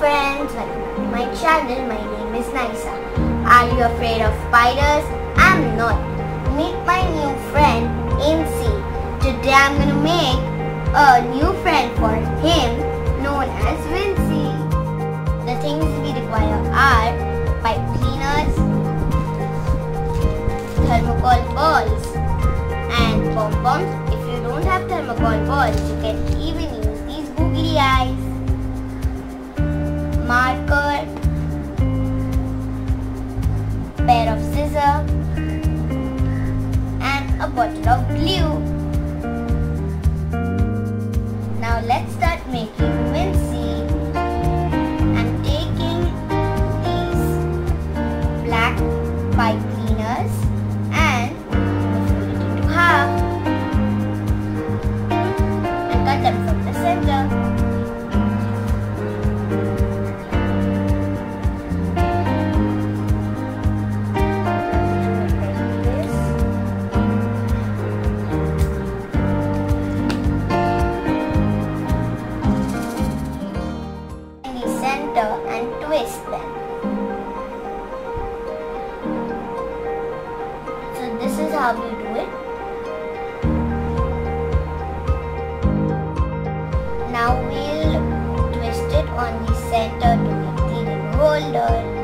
friends, my channel. My name is Naisa. Are you afraid of spiders? I'm not. Meet my new friend, Incy. Today I'm gonna make a new friend for him known as Vincy. The things we require are pipe cleaners, thermocol balls, and pom-poms. If you don't have thermocol balls, you can even use these googly eyes marker, pair of scissors and a bottle of glue. Now let's start making twist. So this is how we do it. Now we'll twist it on the center to make the ring holder.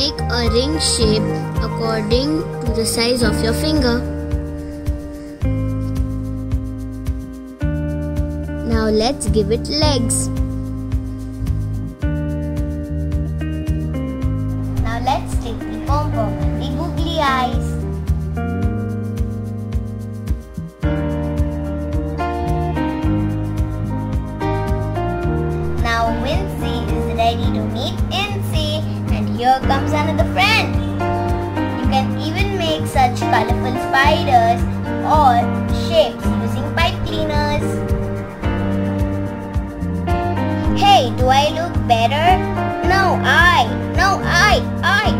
Make a ring shape according to the size of your finger. Now let's give it legs. Comes another friend. You can even make such colorful spiders or shapes using pipe cleaners. Hey, do I look better? No, I. No, I. I.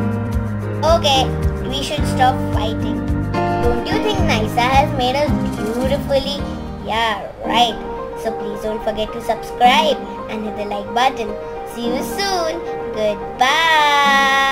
Okay, we should stop fighting. Don't you think Naisa has made us beautifully? Yeah, right. So please don't forget to subscribe and hit the like button. See you soon. Goodbye.